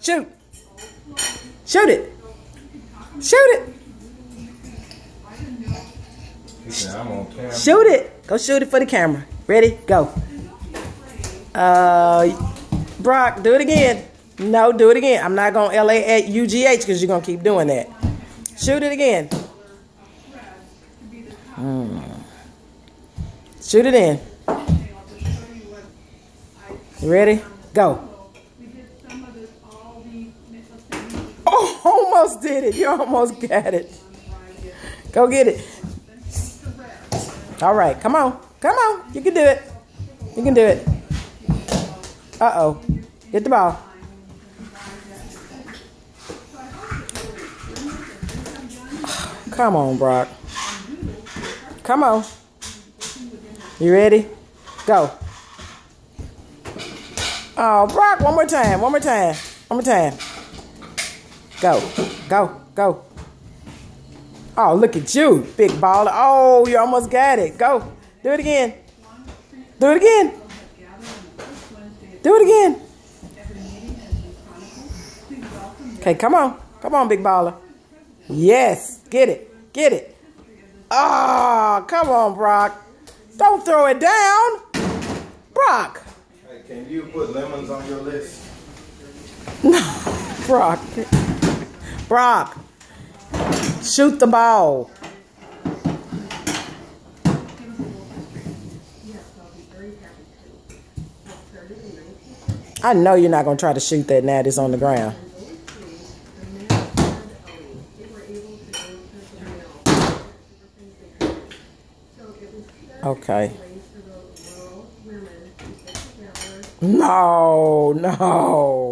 Shoot. Shoot it. Shoot it. Shoot it. Go shoot it for the camera. Ready? Go. Uh, Brock, do it again. No, do it again. I'm not going to LA at UGH because you're going to keep doing that. Shoot it again. Hmm. Shoot it in. Ready? Go. Oh, almost did it. You almost got it. Go get it. All right, come on. Come on. You can do it. You can do it. Uh-oh. Get the ball. Come on, Brock. Come on. You ready? Go. Oh, Brock, one more time. One more time. One more time. Go. Go. Go. Oh, look at you, big baller. Oh, you almost got it. Go. Do it again. Do it again. Do it again. Okay, come on. Come on, big baller. Yes. Get it. Get it. Oh, come on, Brock. Don't throw it down. Brock. Hey, can you put lemons on your list? No, Brock. Brock. Shoot the ball. I know you're not going to try to shoot that now on the ground. Okay. No, no.